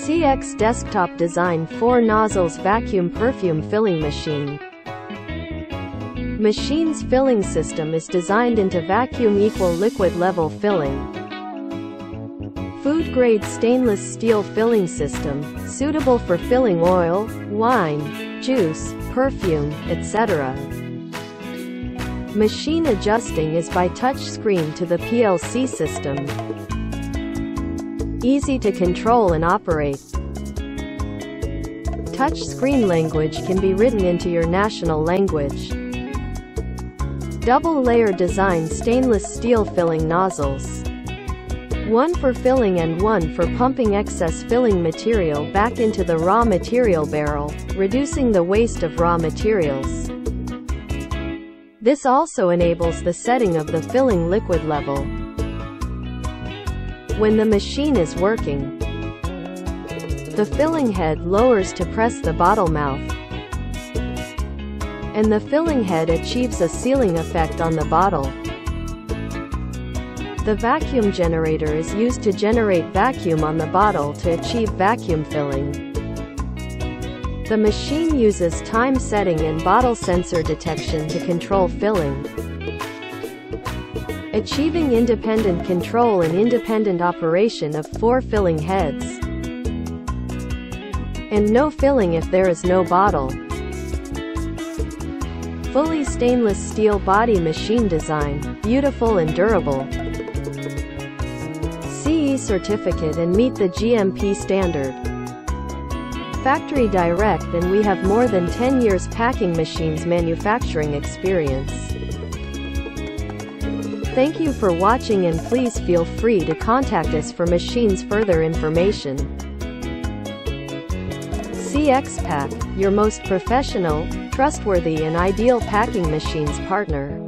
CX Desktop Design 4 Nozzles Vacuum Perfume Filling Machine. Machine's filling system is designed into vacuum equal liquid level filling. Food grade stainless steel filling system, suitable for filling oil, wine, juice, perfume, etc. Machine adjusting is by touch screen to the PLC system. Easy to control and operate. Touch screen language can be written into your national language. Double layer design stainless steel filling nozzles. One for filling and one for pumping excess filling material back into the raw material barrel, reducing the waste of raw materials. This also enables the setting of the filling liquid level. When the machine is working, the filling head lowers to press the bottle mouth, and the filling head achieves a sealing effect on the bottle. The vacuum generator is used to generate vacuum on the bottle to achieve vacuum filling. The machine uses time setting and bottle sensor detection to control filling. Achieving independent control and independent operation of four filling heads. And no filling if there is no bottle. Fully stainless steel body machine design, beautiful and durable. CE certificate and meet the GMP standard factory direct and we have more than 10 years packing machines manufacturing experience. Thank you for watching and please feel free to contact us for machines further information. CX Pack, your most professional, trustworthy and ideal packing machines partner.